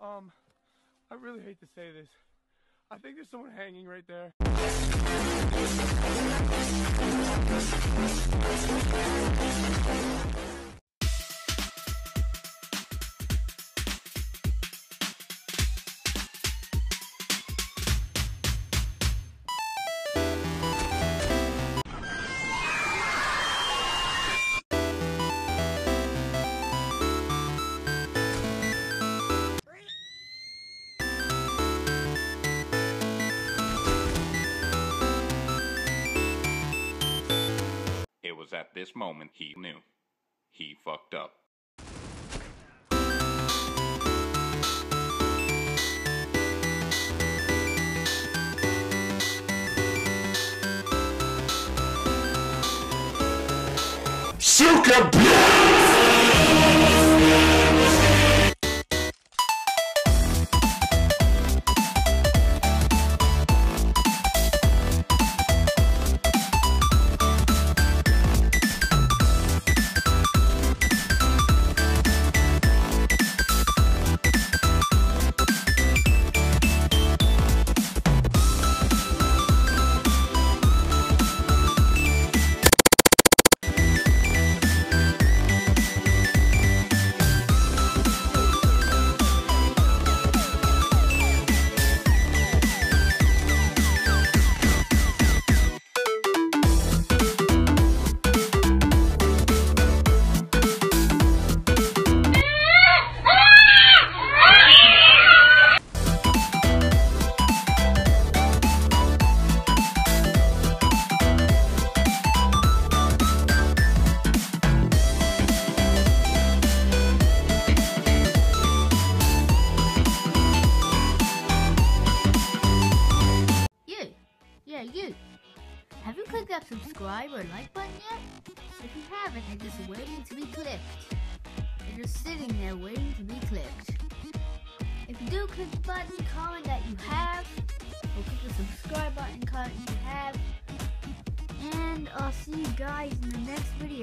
Um, I really hate to say this. I think there's someone hanging right there. Was at this moment he knew. He fucked up. Suka Have you clicked that subscribe or like button yet? If you haven't, they're just waiting to be clicked. They're sitting there waiting to be clicked. If you do click the button, comment that you have, or click the subscribe button, comment you have, and I'll see you guys in the next video.